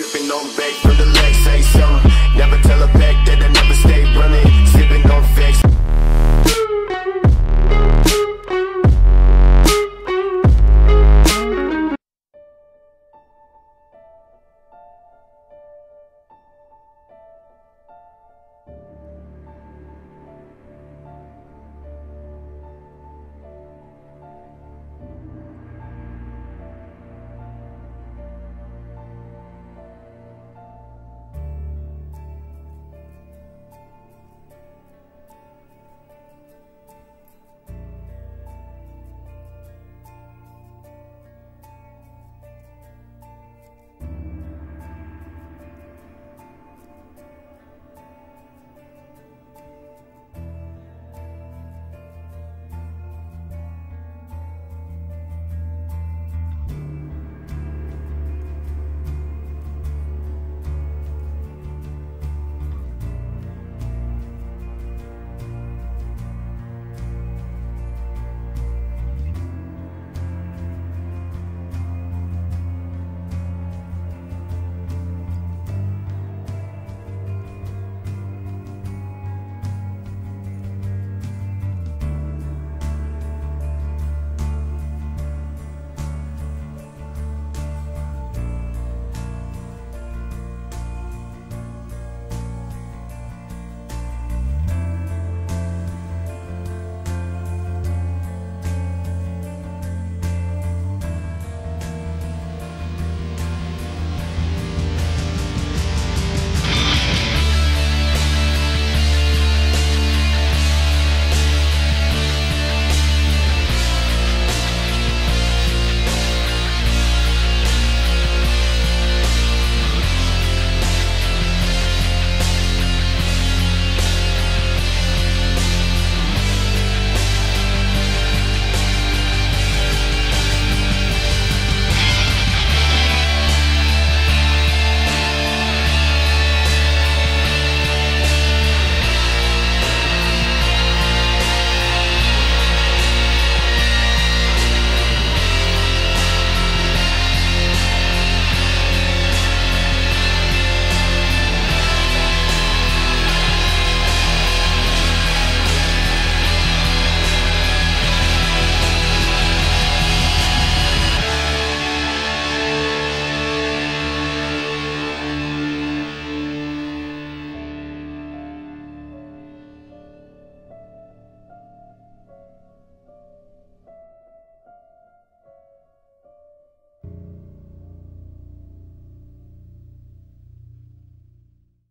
Dripping on back from the legs, say something. Never tell a fact that I never stay running.